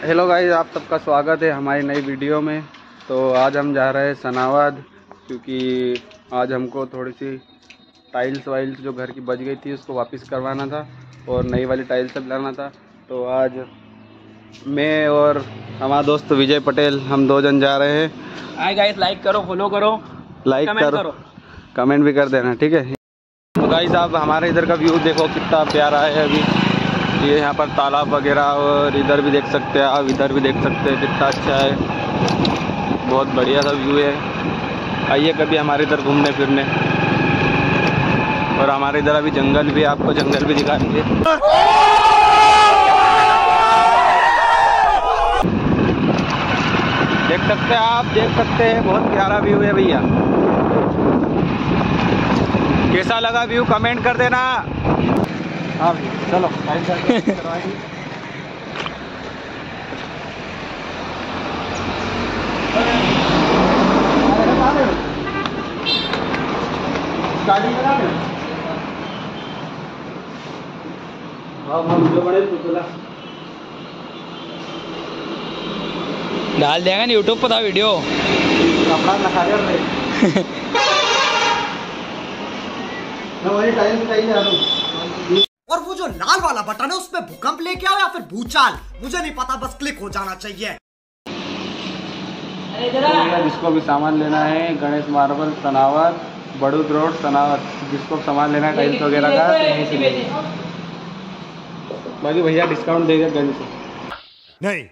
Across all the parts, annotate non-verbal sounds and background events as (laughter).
Hello guys आप सबका स्वागत है हमारी नई वीडियो में। तो आज हम जा रहे हैं सनावाद क्योंकि आज हमको थोड़ी सी टाइल्स वाइल्स जो घर की बच गई थी उसको वापस करवाना था और नई वाली टाइल्स सब लाना था। तो आज मैं और हमारा दोस्त विजय पटेल हम दो जन जा रहे हैं। गाइस लाइक करो फॉलो करो लाइक करो। करो। कमेंट भी कर देना ठीक है? तो गाइस आप हमारे इधर का व्यू देखो कितना प्यारा है अभी। ये यहाँ पर तालाब वगैरह और इधर भी देख सकते हैं, आप इधर भी देख सकते हैं, कितना अच्छा है। बहुत बढ़िया सा व्यू है। आइए कभी हमारे इधर घूमने फिरने। और हमारे इधर अभी जंगल भी आपको जंगल भी दिखाएँगे। देख सकते हैं आप, देख सकते हैं, बहुत प्यारा व्यू है भैया। कैसा लगा व्यू कमेंट कर देना। हाँ भैया चलो। (laughs) हाँ पुतला डाल देगा ना यूट्यूब पर था वीडियो कपड़ा (laughs) जो लाल वाला बटन है उसमें भूकंप लेके आओ या फिर भूचाल। मुझे नहीं पता बस क्लिक हो जाना चाहिए। जिसको भी सामान लेना है गणेश मार्बल सनावर बड़ूद रोड सनावर जिसको सामान लेना है टाइल्स वगैरह का तो यहीं से बाकी भैया डिस्काउंट दे दे गन से नहीं। (laughs)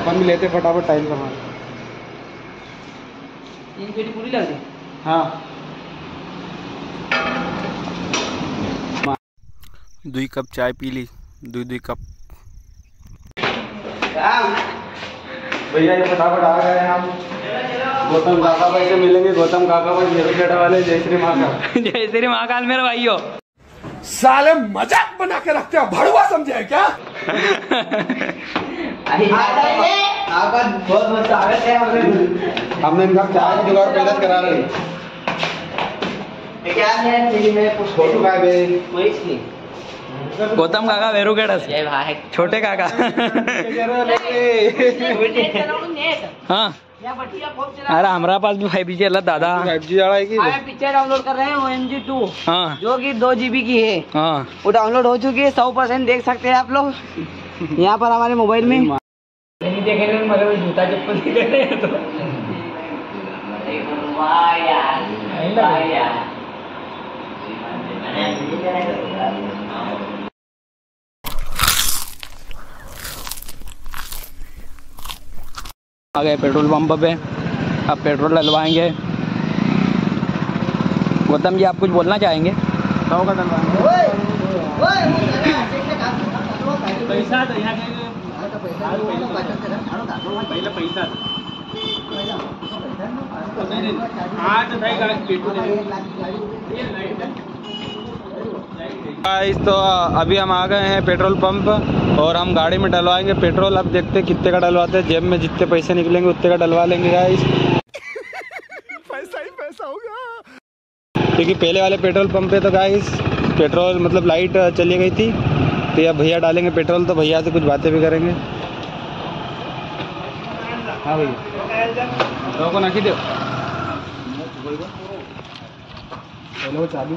अपन भी लेते फटाफट टाइल सामान। पूरी लग रही हाँ। दुई कप चाय पी ली दुई दुई कप। भैया ये फटाफट आ गए हम। गौतम काका भाई से मिलेंगे। गौतम काका भाई मेरे गेट वाले जय श्री महाकाल जय श्री महाकाल मेरे भाइयों। साले मज़ाक बना के रखते हो। भड़ुआ समझे है क्या? हमने इनका चाय की जुगाड़ से करा रहे। फ़ोटो का गौतम काका वेरू गेडस छोटे काका. हाँ. अरे हमारा पास भी फाइव जी चला दादा. फाइव जी आ है पिक्चर डाउनलोड कर रहे हैं ओ एम जी टू हाँ. जो कि दो जीबी की है. हाँ. वो डाउनलोड हो चुकी है सौ परसेंट देख सकते हैं आप लोग. यहाँ पर हमारे मोबाइल में. नहीं जूता चप्पल दिख रहे तो. आ गए पेट्रोल पंप पे अब पेट्रोल डलवाएँगे गौतम जी आप कुछ बोलना चाहेंगे सौ का पहले पैसा गाइस तो अभी हम आ गए हैं पेट्रोल पंप और हम गाड़ी में डलवाएँगे पेट्रोल। अब देखते हैं कितने का डलवाते हैं। जेब में जितने पैसे निकलेंगे उतने का डलवा लेंगे गाइस पैसा ही पैसा होगा क्योंकि पहले वाले पेट्रोल पंप पे तो गाइस पेट्रोल मतलब लाइट चली गई थी। तो अब भैया डालेंगे पेट्रोल तो भैया से कुछ बातें भी करेंगे। हाँ भैया। को नाखी दो। चालू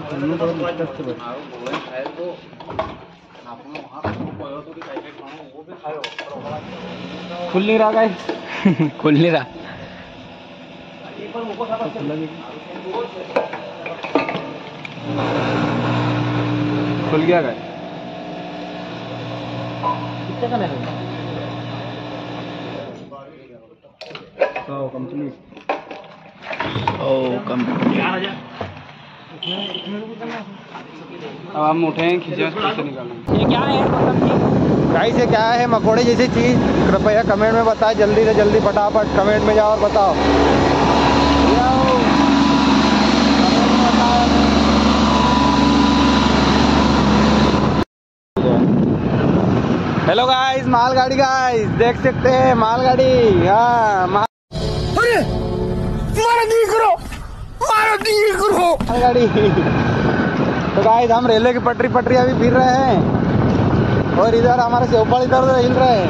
तो खुल नहीं रहा गाइस। खुल नहीं रहा। खुल गया गाइस। तो कंप्लीट ओ कम अब हम उठें खींचे पैसे निकालेंगे ये क्या है? गाइस क्या है? मकोड़े जैसी चीज़। कृपया कमेंट में बताएँ, जल्दी से जल्दी, फटाफट कमेंट में जाओ और बताओ। हेलो गाइस मालगाड़ी गाइस देख सकते हैं मालगाड़ी। हाँ माल अरे करो। मारा करो। मालगाड़ी तो गाइस हम रेलवे की पटरी पटरी अभी फिर रहे हैं। और इधर हमारे सेवपाल इधर उधर हिल रहे हैं।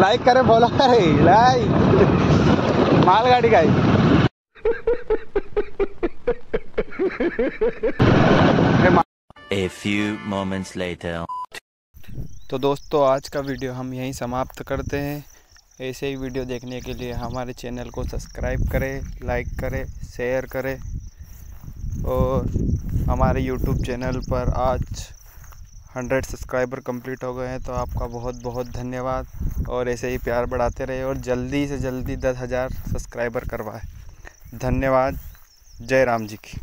लाइक करे बोला है लाइक मालगाड़ी का A few moments later. तो दोस्तों आज का वीडियो हम यहीं समाप्त करते हैं। ऐसे ही वीडियो देखने के लिए हमारे चैनल को सब्सक्राइब करें, लाइक करें, शेयर करें। और हमारे यूट्यूब चैनल पर आज 100 सब्सक्राइबर कंप्लीट हो गए हैं तो आपका बहुत बहुत धन्यवाद। और ऐसे ही प्यार बढ़ाते रहे और जल्दी से जल्दी दस हज़ार सब्सक्राइबर करवाए। धन्यवाद। जय राम जी की।